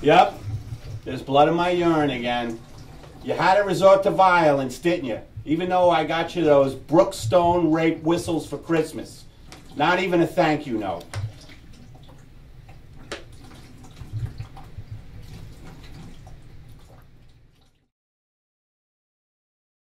Yep. There's blood in my urine again. You had to resort to violence, didn't you? Even though I got you those Brookstone rape whistles for Christmas. Not even a thank you note.